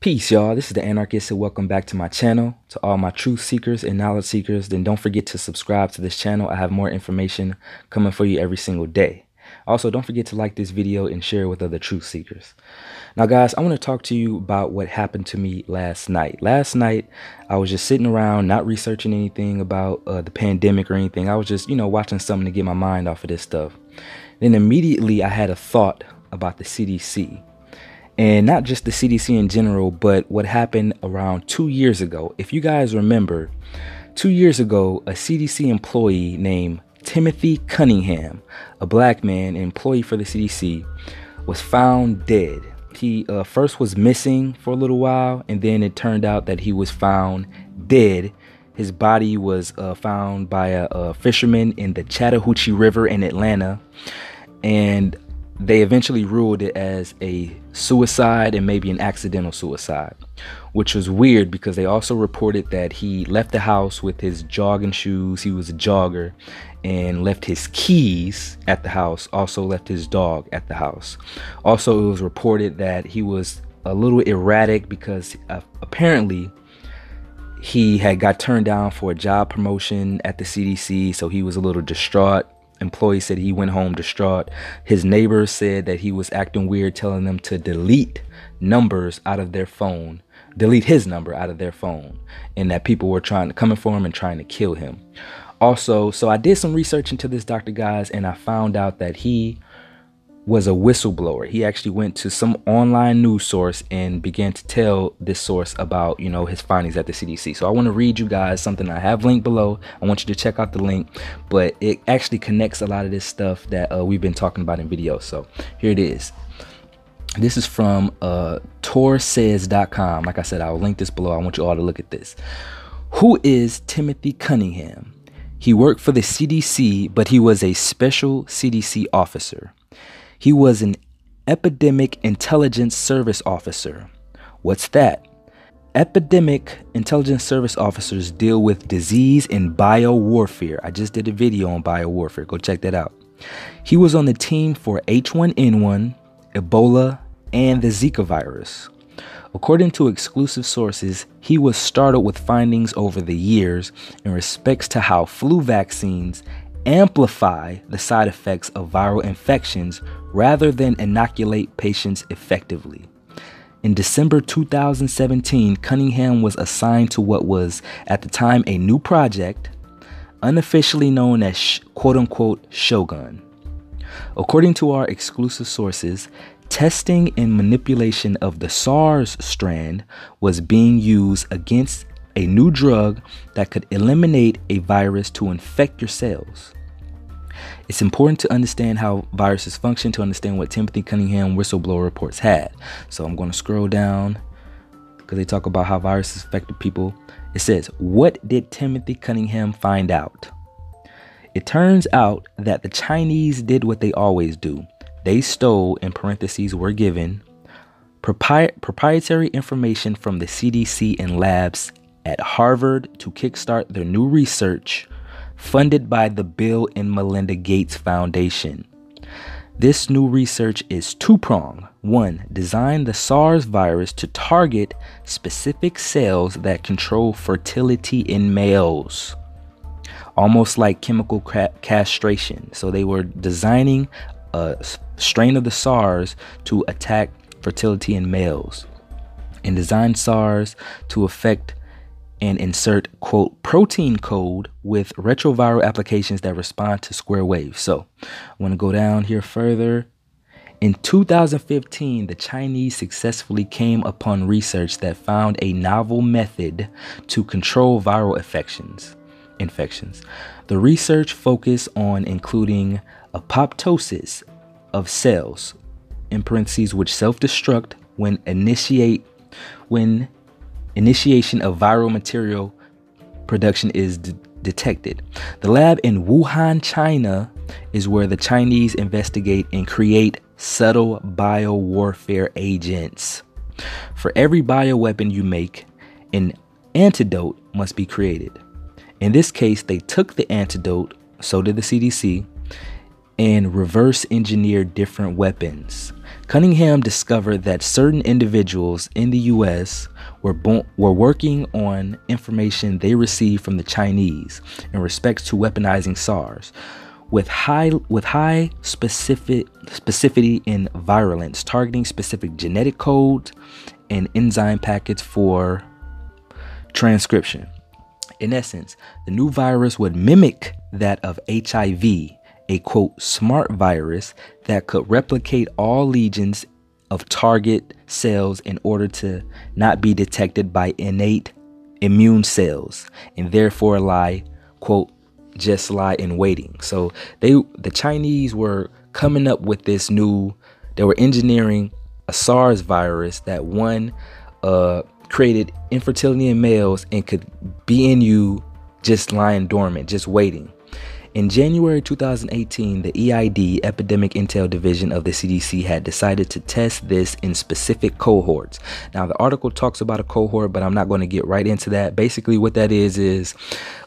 Peace, y'all. This is the Anarchist, and welcome back to my channel. To all my truth seekers and knowledge seekers, then don't forget to subscribe to this channel. I have more information coming for you every single day. Also, don't forget to like this video and share it with other truth seekers. Now, guys, I want to talk to you about what happened to me last night. Last night, I was just sitting around, not researching anything about uh, the pandemic or anything. I was just, you know, watching something to get my mind off of this stuff. Then immediately, I had a thought about the CDC and not just the CDC in general, but what happened around two years ago. If you guys remember, two years ago, a CDC employee named Timothy Cunningham, a black man, an employee for the CDC, was found dead. He uh, first was missing for a little while, and then it turned out that he was found dead. His body was uh, found by a, a fisherman in the Chattahoochee River in Atlanta. And they eventually ruled it as a suicide and maybe an accidental suicide, which was weird because they also reported that he left the house with his jogging shoes. He was a jogger and left his keys at the house, also left his dog at the house. Also, it was reported that he was a little erratic because uh, apparently he had got turned down for a job promotion at the CDC, so he was a little distraught employee said he went home distraught. His neighbors said that he was acting weird, telling them to delete numbers out of their phone, delete his number out of their phone, and that people were trying to coming for him and trying to kill him. Also, so I did some research into this Dr. Guys, and I found out that he was a whistleblower. He actually went to some online news source and began to tell this source about, you know, his findings at the CDC. So I want to read you guys something I have linked below. I want you to check out the link, but it actually connects a lot of this stuff that uh, we've been talking about in videos. So here it is. This is from uh, torsays.com. Like I said, I'll link this below. I want you all to look at this. Who is Timothy Cunningham? He worked for the CDC, but he was a special CDC officer. He was an Epidemic Intelligence Service Officer. What's that? Epidemic Intelligence Service Officers deal with disease and biowarfare. I just did a video on biowarfare. Go check that out. He was on the team for H1N1, Ebola, and the Zika virus. According to exclusive sources, he was startled with findings over the years in respects to how flu vaccines amplify the side effects of viral infections rather than inoculate patients effectively. In December 2017, Cunningham was assigned to what was, at the time, a new project, unofficially known as quote unquote Shogun. According to our exclusive sources, testing and manipulation of the SARS strand was being used against a new drug that could eliminate a virus to infect your cells. It's important to understand how viruses function to understand what Timothy Cunningham whistleblower reports had. So I'm going to scroll down because they talk about how viruses affected people. It says, What did Timothy Cunningham find out? It turns out that the Chinese did what they always do. They stole, in parentheses, were given propri- proprietary information from the CDC and labs at Harvard to kickstart their new research funded by the Bill and Melinda Gates Foundation. This new research is two pronged. One, design the SARS virus to target specific cells that control fertility in males, almost like chemical castration. So they were designing a strain of the SARS to attack fertility in males and designed SARS to affect and insert quote protein code with retroviral applications that respond to square waves. So I want to go down here further. In 2015, the Chinese successfully came upon research that found a novel method to control viral infections. Infections. The research focused on including apoptosis of cells, in parentheses, which self-destruct when initiate when initiation of viral material production is d- detected. The lab in Wuhan, China is where the Chinese investigate and create subtle biowarfare agents. For every bioweapon you make, an antidote must be created. In this case, they took the antidote, so did the CDC, and reverse engineered different weapons. Cunningham discovered that certain individuals in the US were, bo- were working on information they received from the Chinese in respect to weaponizing SARS with high with high specific specificity in virulence targeting specific genetic codes and enzyme packets for transcription. In essence, the new virus would mimic that of HIV, a quote smart virus that could replicate all legions of target cells in order to not be detected by innate immune cells and therefore lie quote just lie in waiting. So they the Chinese were coming up with this new they were engineering a SARS virus that one uh created infertility in males and could be in you just lying dormant, just waiting. In January 2018, the EID Epidemic Intel Division of the CDC had decided to test this in specific cohorts. Now, the article talks about a cohort, but I'm not going to get right into that. Basically, what that is is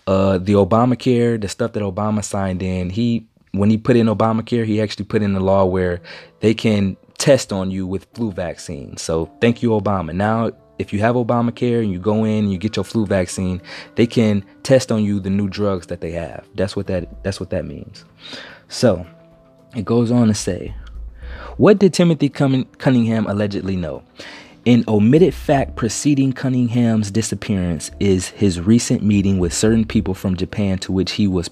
uh, the Obamacare, the stuff that Obama signed in. He when he put in Obamacare, he actually put in a law where they can test on you with flu vaccine. So thank you, Obama. Now if you have Obamacare and you go in and you get your flu vaccine, they can test on you the new drugs that they have. That's what that that's what that means. So it goes on to say, what did Timothy Cunningham allegedly know? An omitted fact preceding Cunningham's disappearance is his recent meeting with certain people from Japan to which he was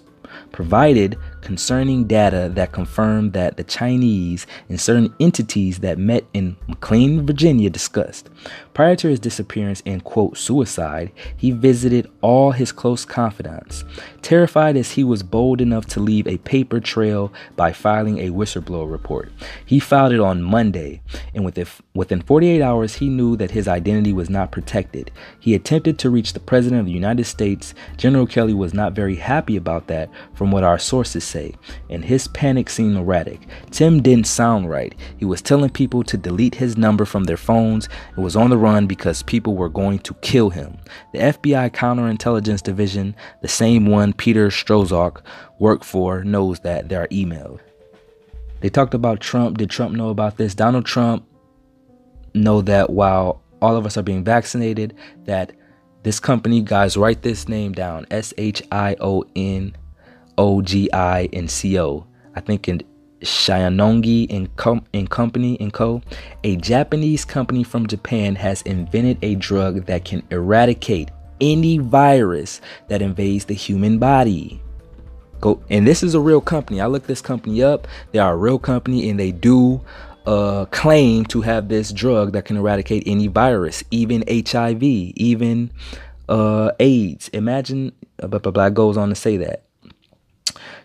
provided concerning data that confirmed that the Chinese and certain entities that met in McLean, Virginia discussed. Prior to his disappearance and quote suicide, he visited all his close confidants. Terrified as he was bold enough to leave a paper trail by filing a whistleblower report. He filed it on Monday, and within, within 48 hours, he knew that his identity was not protected. He attempted to reach the President of the United States. General Kelly was not very happy about that, from what our sources say, and his panic seemed erratic. Tim didn't sound right. He was telling people to delete his number from their phones and was on the run because people were going to kill him. The FBI Counterintelligence Division, the same one Peter Strzok worked for, knows that there are emails. They talked about Trump. Did Trump know about this? Donald Trump know that while all of us are being vaccinated, that this company, guys, write this name down: S H I O N O G I and C O. I think in Shionogi and, Com- and Company and Co. A Japanese company from Japan has invented a drug that can eradicate any virus that invades the human body. Go and this is a real company. I looked this company up. They are a real company and they do uh, claim to have this drug that can eradicate any virus, even HIV, even uh, AIDS. Imagine, blah, blah, blah, goes on to say that.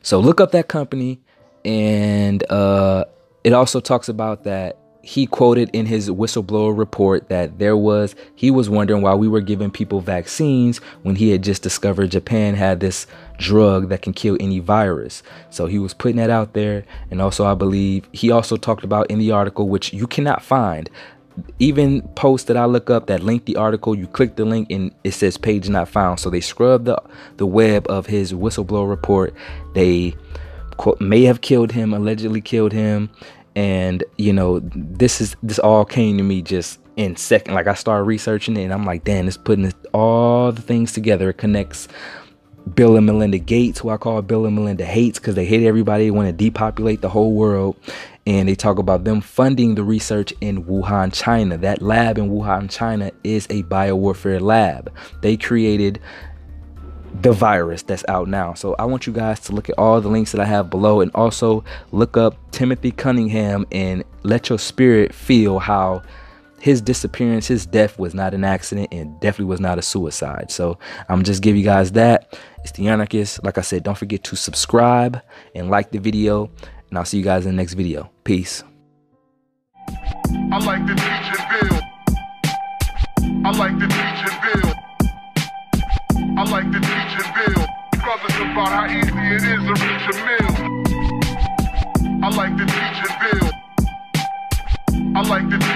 So look up that company, and uh, it also talks about that he quoted in his whistleblower report that there was he was wondering why we were giving people vaccines when he had just discovered Japan had this drug that can kill any virus. So he was putting that out there and also I believe he also talked about in the article which you cannot find even posts that I look up that link the article, you click the link and it says page not found. So they scrubbed the the web of his whistleblower report. They quote, may have killed him, allegedly killed him, and you know this is this all came to me just in second. Like I started researching it, and I'm like, damn, it's putting all the things together. It connects Bill and Melinda Gates, who I call Bill and Melinda Hates because they hate everybody, they want to depopulate the whole world. And they talk about them funding the research in Wuhan, China. That lab in Wuhan, China is a biowarfare lab. They created the virus that's out now. So I want you guys to look at all the links that I have below and also look up Timothy Cunningham and let your spirit feel how his disappearance, his death was not an accident and definitely was not a suicide. So I'm just give you guys that. It's the anarchist. Like I said, don't forget to subscribe and like the video. And I'll see you guys in the next video. Peace. I like and. I like and. I like and. Brothers about how easy it is to reach a mill. I like and. I like and.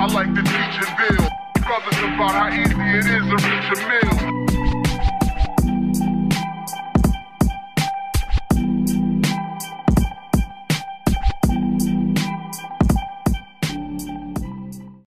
I like and. Brothers about how easy it is to reach a mill.